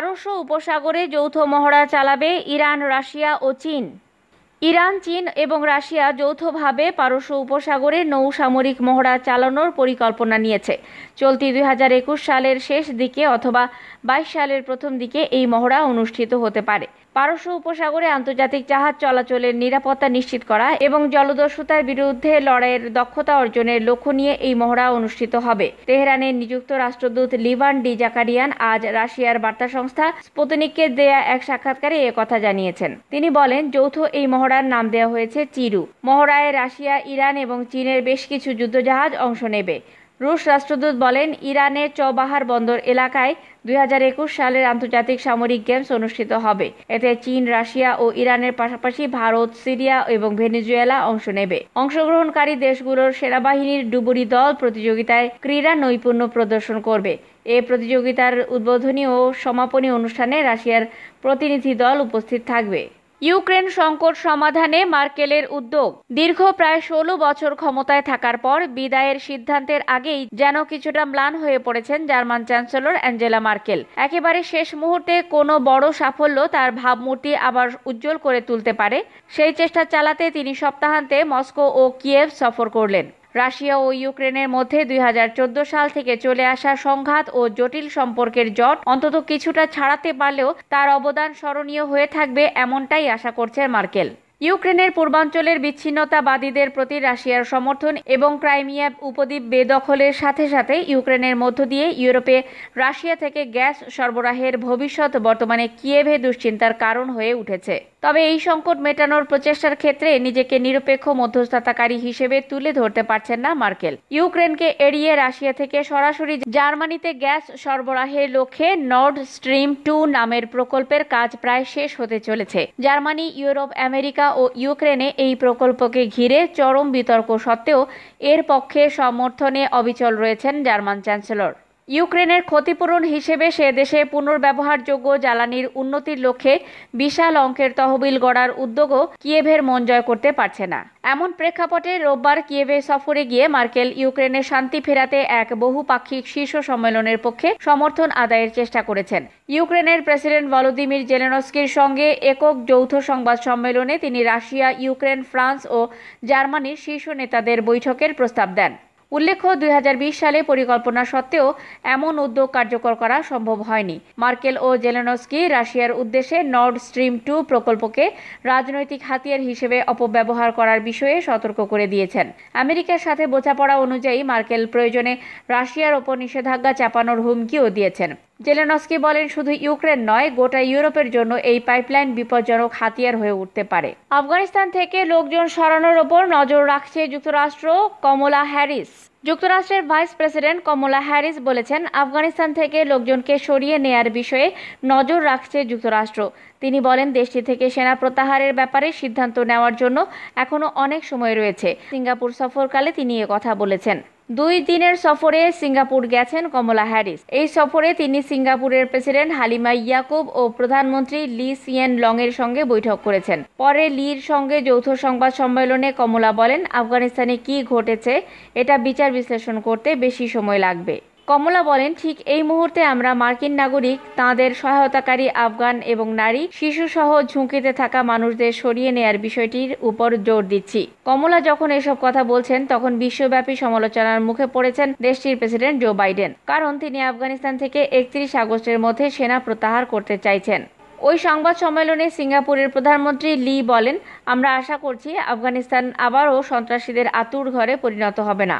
পারস্য উপসাগরে যৌথ মহড়া চালাবে ইরান রাশিয়া ও চীন। ইরান, চীন এবং রাশিয়া যৌথভাবে পারস্য উপসাগরে নৌ সামরিক মহড়া চালানোর পরিকল্পনা নিয়েছে। চলতি দুই হাজার একুশ সালের শেষ দিকে অথবা বাইশ সালের প্রথম দিকে এই মহড়া অনুষ্ঠিত হতে পারে। পারস্য উপসাগরে আন্তর্জাতিক জাহাজ চলাচলের নিরাপত্তা নিশ্চিত করা এবং জলদস্যুতার বিরুদ্ধে লড়াইয়ের দক্ষতা অর্জনের লক্ষ্য নিয়ে এই মহড়া অনুষ্ঠিত হবে। তেহরানের নিযুক্ত রাষ্ট্রদূত লিভান ডি জাকারিয়ান আজ রাশিয়ার বার্তা সংস্থা স্পুতনিককে দেয়া এক সাক্ষাৎকারে কথা জানিয়েছেন। তিনি বলেন, যৌথ এই মহড়ার নাম দেওয়া হয়েছে চিরু। মহড়ায় রাশিয়া, ইরান এবং চীনের বেশ কিছু যুদ্ধজাহাজ অংশ নেবে। রুশ রাষ্ট্রদূত বলেন ইরানের চবাহার বন্দর এলাকায় দু হাজার একুশ সালের আন্তর্জাতিক সামরিক গেমস অনুষ্ঠিত হবে। এতে চীন, রাশিয়া ও ইরানের পাশাপাশি ভারত, সিরিয়া এবং ভেনেজুয়েলা অংশ নেবে। অংশগ্রহণকারী দেশগুলোর সেনাবাহিনীর ডুবুরি দল প্রতিযোগিতায় ক্রীড়া নৈপুণ্য প্রদর্শন করবে। এ প্রতিযোগিতার উদ্বোধনী ও সমাপনী অনুষ্ঠানে রাশিয়ার প্রতিনিধি দল উপস্থিত থাকবে। ইউক্রেন সংকট সমাধানে মার্কেলের উদ্যোগ। দীর্ঘ প্রায় ষোলো বছর ক্ষমতায় থাকার পর বিদায়ের সিদ্ধান্তের আগেই যেন কিছুটা ম্লান হয়ে পড়েছেন জার্মান চ্যান্সেলর অ্যাঞ্জেলা মার্কেল। একেবারে শেষ মুহূর্তে কোনো বড় সাফল্য তার ভাবমূর্তি আবার উজ্জ্বল করে তুলতে পারে। সেই চেষ্টা চালাতে তিনি সপ্তাহান্তে মস্কো ও কিয়েভ সফর করলেন। রাশিয়া ও ইউক্রেনের মধ্যে দুই হাজার চোদ্দ সাল থেকে চলে আসা সংঘাত ও জটিল সম্পর্কের জট অন্তত কিছুটা ছাড়াতে পারলেও তার অবদান স্মরণীয় হয়ে থাকবে এমনটাই আশা করছে মার্কেল। ইউক্রেনের পূর্বাঞ্চলের বিচ্ছিন্নতাবাদীদের প্রতি রাশিয়ার সমর্থন এবং ক্রাইমিয়া উপদ্বীপ বেদখলের সাথে সাথে ইউক্রেনের মধ্য দিয়ে ইউরোপে রাশিয়া থেকে গ্যাস সরবরাহের ভবিষ্যৎ বর্তমানে কিয়েভে দুশ্চিন্তার কারণ হয়ে উঠেছে। তবে এই সংকট মেটানোর প্রচেষ্টার ক্ষেত্রে নিজেকে নিরপেক্ষ মধ্যস্থতাকারী হিসেবে তুলে ধরতে পারছেন না মার্কেল। ইউক্রেনকে এড়িয়ে রাশিয়া থেকে সরাসরি জার্মানিতে গ্যাস সরবরাহের লক্ষ্যে নর্ড স্ট্রিম টু নামের প্রকল্পের কাজ প্রায় শেষ হতে চলেছে। জার্মানি, ইউরোপ, আমেরিকা ও ইউক্রেনে এই প্রকল্পকে ঘিরে চরম বিতর্ক সত্ত্বেও এর পক্ষে সমর্থনে অবিচল রয়েছেন জার্মান চ্যান্সেলর। ইউক্রেনের ক্ষতিপূরণ হিসেবে সে দেশে পুনর্ব্যবহারযোগ্য জ্বালানির উন্নতির লক্ষ্যে বিশাল অঙ্কের তহবিল গড়ার উদ্যোগও কিয়েভের মন জয় করতে পারছে না। এমন প্রেক্ষাপটে রোববার কিয়েভে সফরে গিয়ে মার্কেল ইউক্রেনের শান্তি ফেরাতে এক বহুপাক্ষিক শীর্ষ সম্মেলনের পক্ষে সমর্থন আদায়ের চেষ্টা করেছেন। ইউক্রেনের প্রেসিডেন্ট ভলোদিমির জেলেনস্কির সঙ্গে একক যৌথ সংবাদ সম্মেলনে তিনি রাশিয়া, ইউক্রেন, ফ্রান্স ও জার্মানির শীর্ষ নেতাদের বৈঠকের প্রস্তাব দেন। উল্লেখ্য, দুই হাজার বিশ সালে পরিকল্পনা সত্ত্বেও এমন উদ্যোগ কার্যকর করা সম্ভব হয়নি। মার্কেল ও জেলেনস্কি রাশিয়ার উদ্দেশ্যে নর্ড স্ট্রিম টু প্রকল্পকে রাজনৈতিক হাতিয়ার হিসেবে অপব্যবহার করার বিষয়ে সতর্ক করে দিয়েছেন। আমেরিকার সাথে বোঝাপড়া অনুযায়ী মার্কেল প্রয়োজনে রাশিয়ার ওপর নিষেধাজ্ঞা চাপানোর হুমকিও দিয়েছেন। জেলেনস্কি বলেন, শুধু ইউক্রেন নয়, গোটা ইউরোপের জন্য এই পাইপলাইন বিপজ্জনক হাতিয়ার হয়ে উঠতে পারে। আফগানিস্তান থেকে লোকজন সরানোর ওপর নজর রাখছে যুক্তরাষ্ট্র কমলা হ্যারিস। যুক্তরাষ্ট্রের ভাইস প্রেসিডেন্ট কমলা হ্যারিস বলেছেন, আফগানিস্তান থেকে লোকজনকে সরিয়ে নেয়ার বিষয়ে নজর রাখছে যুক্তরাষ্ট্র। তিনি বলেন, দেশটি থেকে সেনা প্রত্যাহারের ব্যাপারে সিদ্ধান্ত নেওয়ার জন্য এখনও অনেক সময় রয়েছে। সিঙ্গাপুর সফরকালে তিনি কথা বলেছেন। দুই দিনের সফরে সিঙ্গাপুর গেছেন কমলা হ্যারিস। এই সফরে তিনি সিঙ্গাপুরের প্রেসিডেন্ট হালিমা ইয়াকুব ও প্রধানমন্ত্রী লি সিয়েন লং এর সঙ্গে বৈঠক করেছেন। পরে লির সঙ্গে যৌথ সংবাদ সম্মেলনে কমলা বলেন, আফগানিস্তানে কি ঘটেছে, এটা বিচার বিশ্লেষণ করতে বেশি সময় লাগবে। কমলা বলেন, ঠিক এই মুহূর্তে আমরা মার্কিন নাগরিক, তাঁদের সহায়তাকারী আফগান এবং নারী শিশু সহ ঝুঁকিতে থাকা মানুষদের সরিয়ে নেয়ার বিষয়টির উপর জোর দিচ্ছি। কমলা যখন এসব কথা বলছেন, তখন বিশ্বব্যাপী সমালোচনার মুখে পড়েছেন দেশটির প্রেসিডেন্ট জো বাইডেন। কারণ তিনি আফগানিস্তান থেকে একত্রিশ আগস্টের মধ্যে সেনা প্রত্যাহার করতে চাইছেন। ওই সংবাদ সম্মেলনে সিঙ্গাপুরের প্রধানমন্ত্রী লি বলেন, আমরা আশা করছি আফগানিস্তান আবারও সন্ত্রাসীদের আতুর ঘরে পরিণত হবে না।